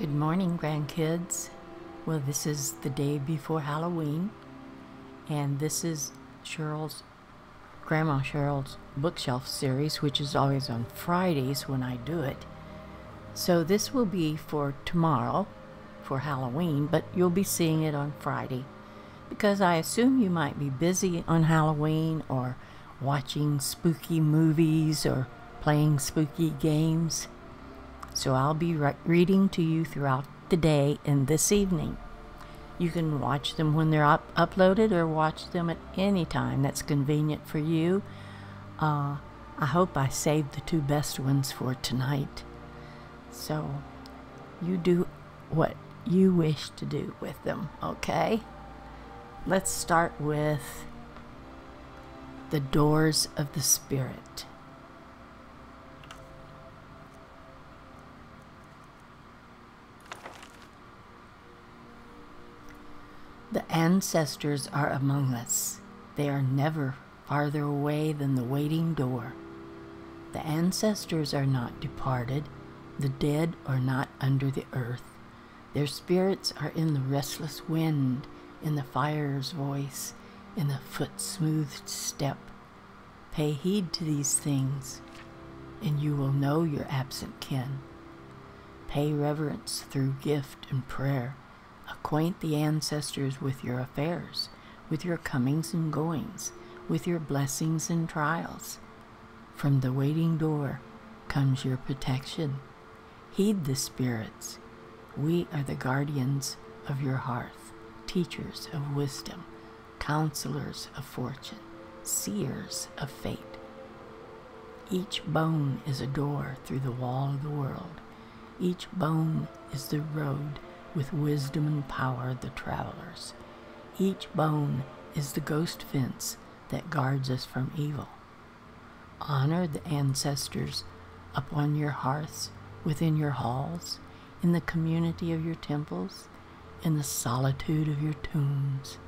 Good morning, grandkids. Well, this is the day before Halloween, and this is Shirl's, Grandma Shirl's bookshelf series, which is always on Fridays when I do it. So this will be for tomorrow, for Halloween, but you'll be seeing it on Friday because I assume you might be busy on Halloween or watching spooky movies or playing spooky games. So I'll be re- reading to you throughout the day and this evening. You can watch them when they're up- uploaded or watch them at any time that's convenient for you. Uh, I hope I saved the two best ones for tonight. So you do what you wish to do with them, okay? Let's start with the doors of the Spirit. The ancestors are among us. They are never farther away than the waiting door. The ancestors are not departed. The dead are not under the earth. Their spirits are in the restless wind, in the fire's voice, in the foot smoothed step. Pay heed to these things, and you will know your absent kin. Pay reverence through gift and prayer. Acquaint the ancestors with your affairs, with your comings and goings, with your blessings and trials. From the waiting door comes your protection. Heed the spirits. We are the guardians of your hearth, teachers of wisdom, counselors of fortune, seers of fate. Each bone is a door through the wall of the world. Each bone is the road with wisdom and power the travelers. Each bone is the ghost fence that guards us from evil. Honor the ancestors upon your hearths, within your halls, in the community of your temples, in the solitude of your tombs.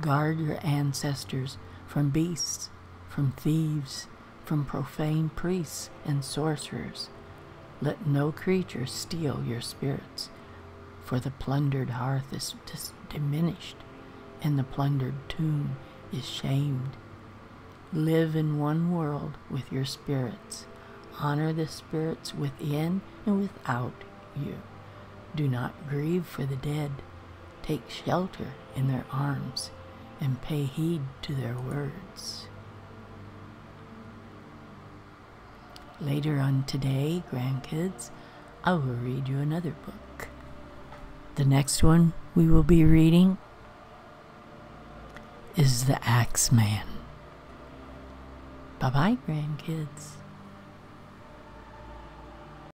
Guard your ancestors from beasts, from thieves, from profane priests and sorcerers. Let no creature steal your spirits for the plundered hearth is dis- diminished, and the plundered tomb is shamed. Live in one world with your spirits. Honor the spirits within and without you. Do not grieve for the dead. Take shelter in their arms and pay heed to their words. Later on today, grandkids, I will read you another book. The next one we will be reading is The Axe Man. Bye bye, grandkids.